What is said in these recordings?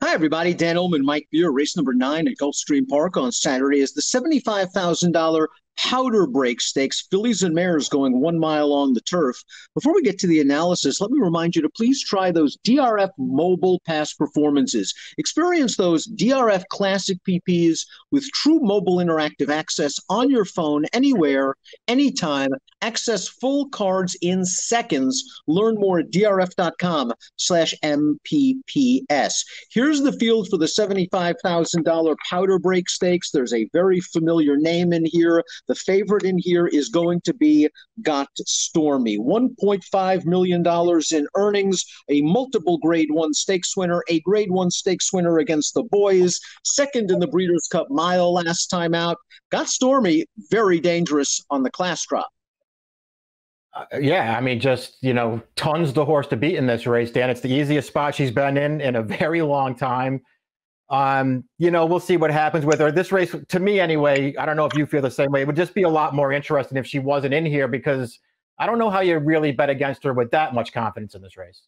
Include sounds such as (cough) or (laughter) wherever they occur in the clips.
Hi, everybody. Dan Illman, Mike Beer, race number nine at Gulfstream Park on Saturday is the $75,000 powder break stakes, fillies and mares going one mile on the turf. Before we get to the analysis, let me remind you to please try those DRF mobile past performances. Experience those DRF classic PPs with true mobile interactive access on your phone, anywhere, anytime. Access full cards in seconds. Learn more at drf.com slash MPPS. Here's the field for the $75,000 powder break stakes. There's a very familiar name in here. The favorite in here is going to be Got Stormy. $1.5 million in earnings, a multiple grade one stakes winner, a grade one stakes winner against the boys, second in the Breeders' Cup mile last time out. Got Stormy, very dangerous on the class drop. Uh, yeah, I mean, just you know, tons the horse to beat in this race, Dan. It's the easiest spot she's been in in a (laughs) very long time. Um, you know, we'll see what happens with her. This race, to me anyway, I don't know if you feel the same way. It would just be a lot more interesting if she wasn't in here because I don't know how you really bet against her with that much confidence in this race.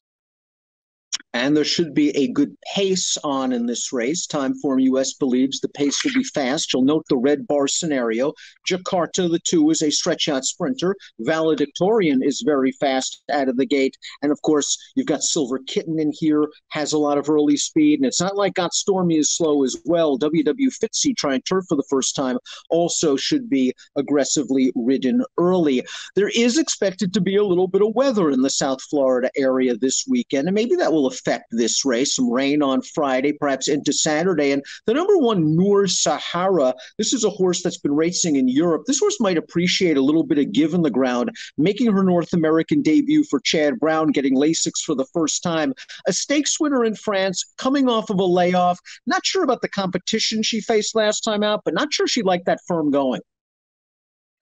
And there should be a good pace on in this race. Timeform US believes the pace will be fast. You'll note the red bar scenario. Jakarta, the two, is a stretch out sprinter. Valedictorian is very fast out of the gate. And of course, you've got Silver Kitten in here, has a lot of early speed. And it's not like Got Stormy is slow as well. WW Fitzy trying turf for the first time also should be aggressively ridden early. There is expected to be a little bit of weather in the South Florida area this weekend, and maybe that will affect affect this race. Some rain on Friday, perhaps into Saturday. And the number one, Noor Sahara, this is a horse that's been racing in Europe. This horse might appreciate a little bit of give in the ground, making her North American debut for Chad Brown, getting Lasix for the first time. A stakes winner in France, coming off of a layoff. Not sure about the competition she faced last time out, but not sure she liked that firm going.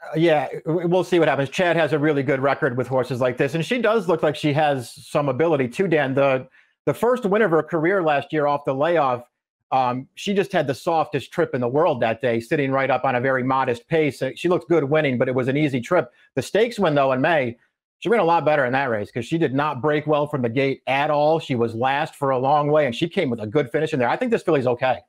Uh, yeah, we'll see what happens. Chad has a really good record with horses like this, and she does look like she has some ability too. Dan, the the first win of her career last year off the layoff. Um, she just had the softest trip in the world that day, sitting right up on a very modest pace. Uh, she looked good winning, but it was an easy trip. The stakes win, though, in May, she ran a lot better in that race because she did not break well from the gate at all. She was last for a long way, and she came with a good finish in there. I think this filly's okay.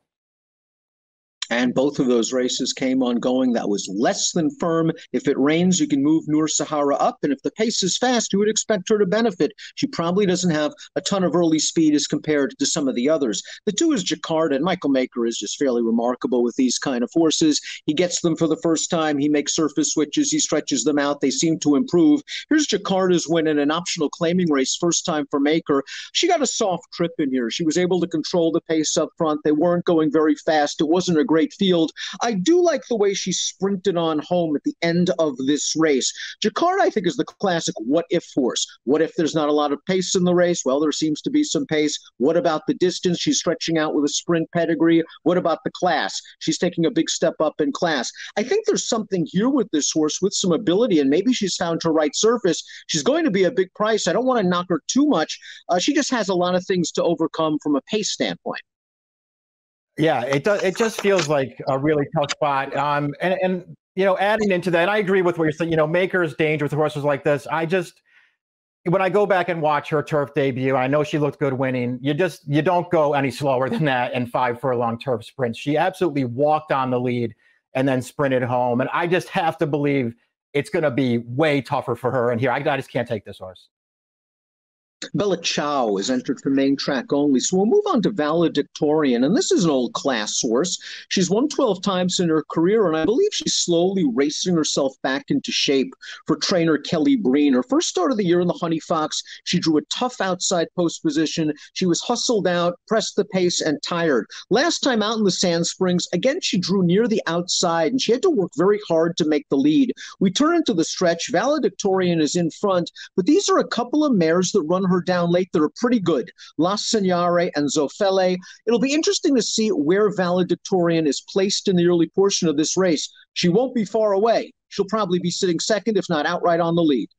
And both of those races came on going. That was less than firm. If it rains, you can move Noor Sahara up. And if the pace is fast, you would expect her to benefit. She probably doesn't have a ton of early speed as compared to some of the others. The two is Jakarta, and Michael Maker is just fairly remarkable with these kind of horses. He gets them for the first time. He makes surface switches. He stretches them out. They seem to improve. Here's Jakarta's win in an optional claiming race, first time for Maker. She got a soft trip in here. She was able to control the pace up front. They weren't going very fast. It wasn't a great great field. I do like the way she sprinted on home at the end of this race. Jakarta, I think, is the classic what if horse. What if there's not a lot of pace in the race? Well, there seems to be some pace. What about the distance? She's stretching out with a sprint pedigree. What about the class? She's taking a big step up in class. I think there's something here with this horse with some ability, and maybe she's found her right surface. She's going to be a big price. I don't want to knock her too much. Uh, she just has a lot of things to overcome from a pace standpoint. Yeah, it does. It just feels like a really tough spot. Um, and and you know, adding into that, I agree with what you're saying. You know, Maker's danger with horses like this. I just when I go back and watch her turf debut, I know she looked good winning. You just you don't go any slower than that in five furlong turf sprints. She absolutely walked on the lead and then sprinted home. And I just have to believe it's going to be way tougher for her. And here, I, I just can't take this horse. Bella Ciao is entered for main track only. So we'll move on to Valedictorian. And this is an old class horse. She's won 12 times in her career, and I believe she's slowly racing herself back into shape for trainer Kelly Breen. Her first start of the year in the Honey Fox, she drew a tough outside post position. She was hustled out, pressed the pace, and tired. Last time out in the Sand Springs, again, she drew near the outside, and she had to work very hard to make the lead. We turn into the stretch. Valedictorian is in front, but these are a couple of mares that run her down late that are pretty good. La Signare and Zofele. It'll be interesting to see where Valedictorian is placed in the early portion of this race. She won't be far away. She'll probably be sitting second, if not outright on the lead.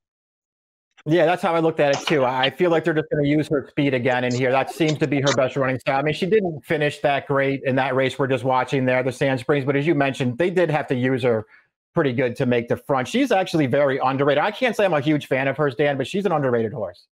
Yeah, that's how I looked at it too. I feel like they're just going to use her speed again in here. That seems to be her best running style. I mean, she didn't finish that great in that race we're just watching there, the Sand Springs, but as you mentioned, they did have to use her pretty good to make the front. She's actually very underrated. I can't say I'm a huge fan of hers, Dan, but she's an underrated horse.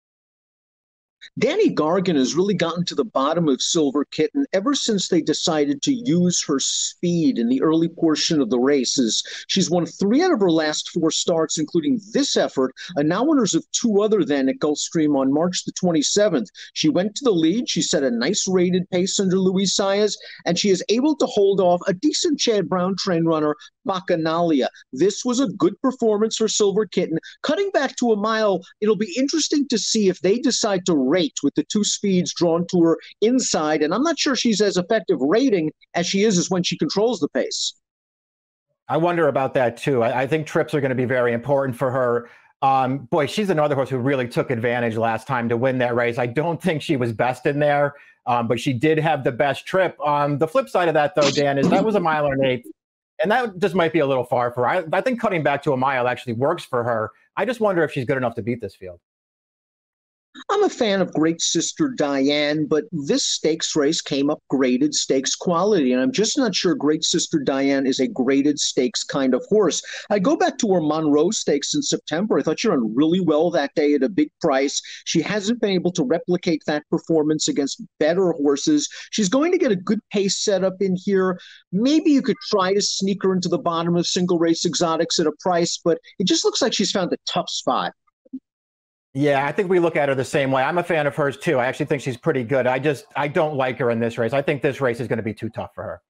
Danny Gargan has really gotten to the bottom of Silver Kitten ever since they decided to use her speed in the early portion of the races. She's won three out of her last four starts, including this effort, and now winners of two other than at Gulfstream on March the 27th. She went to the lead. She set a nice rated pace under Luis Saez, and she is able to hold off a decent Chad Brown train runner, Bacchanalia. This was a good performance for Silver Kitten. Cutting back to a mile, it'll be interesting to see if they decide to rate with the two speeds drawn to her inside. And I'm not sure she's as effective rating as she is as when she controls the pace. I wonder about that too. I, I think trips are going to be very important for her. Um, boy, she's another horse who really took advantage last time to win that race. I don't think she was best in there, um, but she did have the best trip. Um, the flip side of that, though, Dan, is that was a mile and eight, and that just might be a little far for her. I, I think cutting back to a mile actually works for her. I just wonder if she's good enough to beat this field. I'm a fan of Great Sister Diane, but this stakes race came up graded stakes quality, and I'm just not sure Great Sister Diane is a graded stakes kind of horse. I go back to her Monroe Stakes in September. I thought she ran really well that day at a big price. She hasn't been able to replicate that performance against better horses. She's going to get a good pace set up in here. Maybe you could try to sneak her into the bottom of single race exotics at a price, but it just looks like she's found a tough spot. Yeah, I think we look at her the same way. I'm a fan of hers too. I actually think she's pretty good. I just I don't like her in this race. I think this race is going to be too tough for her.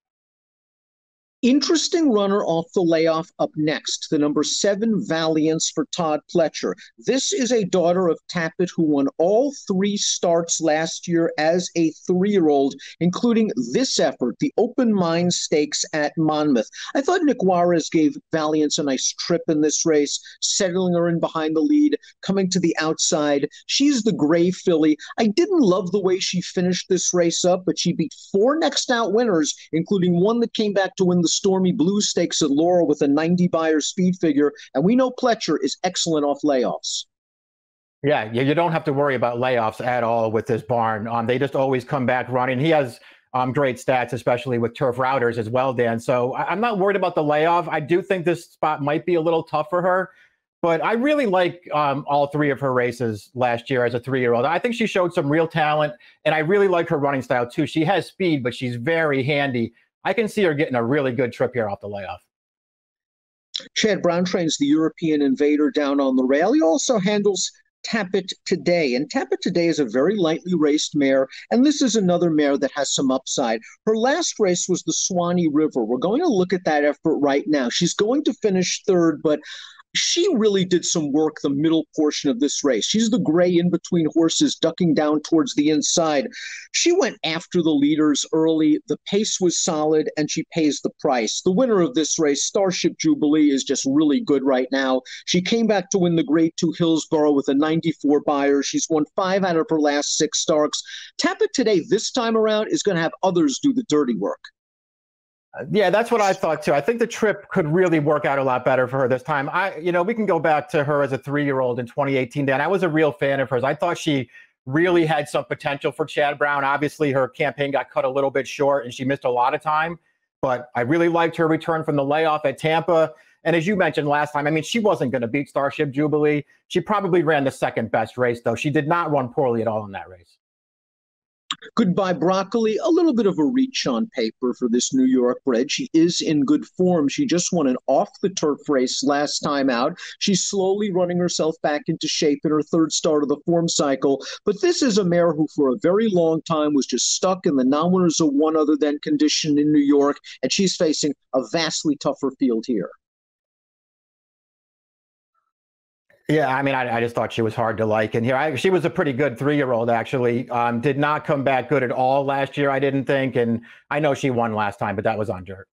Interesting runner off the layoff up next, the number seven Valiance for Todd Pletcher. This is a daughter of Tapit who won all three starts last year as a three year old, including this effort, the Open Mind Stakes at Monmouth. I thought Nik Juarez gave Valiance a nice trip in this race, settling her in behind the lead, coming to the outside. She's the gray filly. I didn't love the way she finished this race up, but she beat four next out winners, including one that came back to win the Stormy Blue Stakes at Laurel with a 90 Beyer speed figure. And we know Pletcher is excellent off layoffs. Yeah, you don't have to worry about layoffs at all with this barn. Um, they just always come back running. He has um, great stats, especially with turf routers as well, Dan. So I- am not worried about the layoff. I do think this spot might be a little tough for her, but I really like um, all three of her races last year as a three year old. I think she showed some real talent, and I really like her running style too. She has speed, but she's very handy. I can see her getting a really good trip here off the layoff. Chad Brown trains the European Invader down on the rail. He also handles Tapit Today. And Tapit Today is a very lightly raced mare, and this is another mare that has some upside. Her last race was the Swanee River. We're going to look at that effort right now. She's going to finish third, but she really did some work the middle portion of this race. She's the gray in between horses, ducking down towards the inside. She went after the leaders early. The pace was solid, and she pays the price. The winner of this race, Starship Jubilee, is just really good right now. She came back to win the Grade Two Hillsborough with a 94 Beyer. She's won five out of her last six starts. Tapit today, this time around, is going to have others do the dirty work. Yeah, that's what I thought too. I think the trip could really work out a lot better for her this time. I, you know, we can go back to her as a three-year-old in 2018. Dan, I was a real fan of hers. I thought she really had some potential for Chad Brown. Obviously, her campaign got cut a little bit short, and she missed a lot of time. But I really liked her return from the layoff at Tampa. And as you mentioned last time, I mean, she wasn't going to beat Starship Jubilee. She probably ran the second best race, though. She did not run poorly at all in that race. Goodbye Broccoli, a little bit of a reach on paper for this New York bred. She is in good form. She just won an off the turf race last time out. She's slowly running herself back into shape in her third start of the form cycle. But this is a mare who, for a very long time, was just stuck in the non winners of one other than condition in New York, and she's facing a vastly tougher field here. Yeah, I mean, I, I, just thought she was hard to like. And here, I, she was a pretty good three year old, actually. Um, did not come back good at all last year, I didn't think. And I know she won last time, but that was on dirt.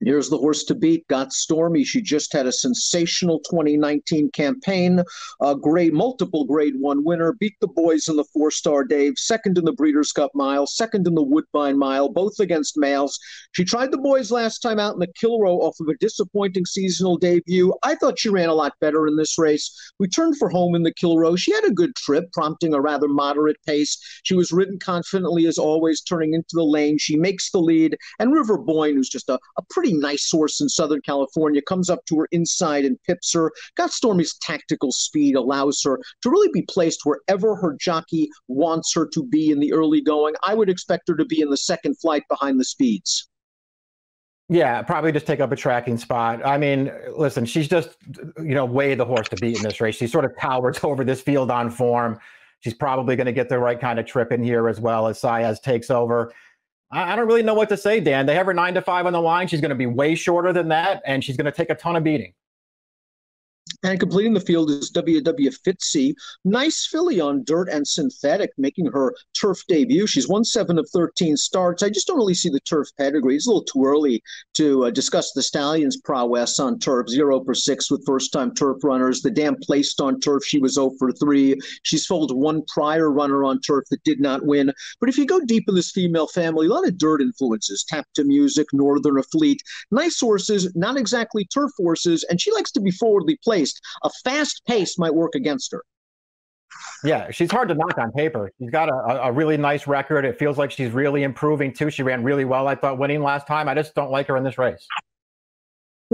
Here's the horse to beat. Got Stormy. She just had a sensational 2019 campaign. A great multiple grade one winner. Beat the boys in the Fourstardave. Second in the Breeders' Cup Mile. Second in the Woodbine Mile. Both against males. She tried the boys last time out in the Kilroe off of a disappointing seasonal debut. I thought she ran a lot better in this race. We turned for home in the Kilroe. She had a good trip, prompting a rather moderate pace. She was ridden confidently as always, turning into the lane. She makes the lead. And River Boyne, who's just a, a pretty pretty nice horse in Southern California, comes up to her inside and pips her. Got Stormy's tactical speed allows her to really be placed wherever her jockey wants her to be in the early going. I would expect her to be in the second flight behind the speeds. Yeah, probably just take up a tracking spot. I mean, listen, she's just, you know, way the horse to beat in this race. She sort of towers (laughs) over this field on form. She's probably going to get the right kind of trip in here as well as Saez takes over. I, I don't really know what to say, Dan. They have her nine to five on the line. She's going to be way shorter than that, and she's going to take a ton of beating. And completing the field is WW Fitzy. Nice filly on dirt and synthetic, making her turf debut. She's won seven of 13 starts. I just don't really see the turf pedigree. It's a little too early to uh, discuss the Stallion's prowess on turf. Zero for six with first time turf runners. The dam placed on turf, she was 0 for three. She's foaled one prior runner on turf that did not win. But if you go deep in this female family, a lot of dirt influences. Tap to music, Northern Fleet. Nice horses, not exactly turf horses, and she likes to be forwardly placed a fast pace might work against her. Yeah, she's hard to knock on paper. She's got a, a really nice record. It feels like she's really improving too. She ran really well, I thought, winning last time. I just don't like her in this race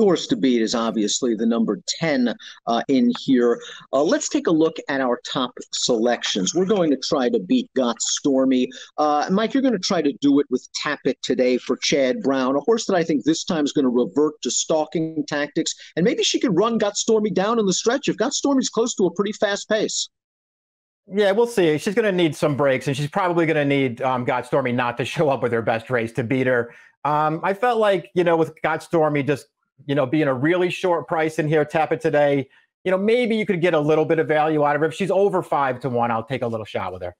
horse to beat is obviously the number 10 uh, in here. Uh, let's take a look at our top selections. We're going to try to beat Got Stormy. Uh, Mike, you're going to try to do it with Tapit today for Chad Brown, a horse that I think this time is going to revert to stalking tactics, and maybe she could run Got Stormy down in the stretch if Got Stormy's close to a pretty fast pace. Yeah, we'll see. She's going to need some breaks, and she's probably going to need um, Got Stormy not to show up with her best race to beat her. Um, I felt like, you know, with Got Stormy just you know, being a really short price in here, Tapit today, you know, maybe you could get a little bit of value out of her. If she's over five to one, I'll take a little shot with her.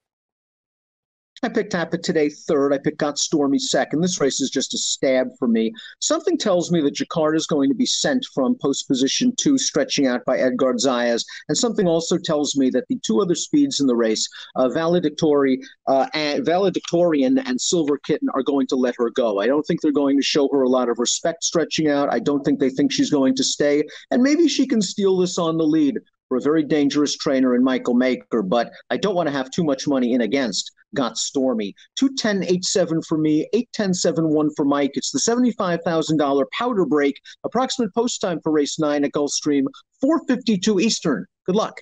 I picked Tapit today third. I picked Got Stormy second. This race is just a stab for me. Something tells me that Jakarta is going to be sent from post position two, stretching out by Edgard Zayas. And something also tells me that the two other speeds in the race, uh, Valedictory, uh, and Valedictorian and Silver Kitten, are going to let her go. I don't think they're going to show her a lot of respect stretching out. I don't think they think she's going to stay. And maybe she can steal this on the lead for a very dangerous trainer in Michael Maker, but I don't want to have too much money in against got stormy. 210.87 for me, 810.71 for Mike. It's the $75,000 powder break, approximate post time for race nine at Gulfstream, 452 Eastern. Good luck.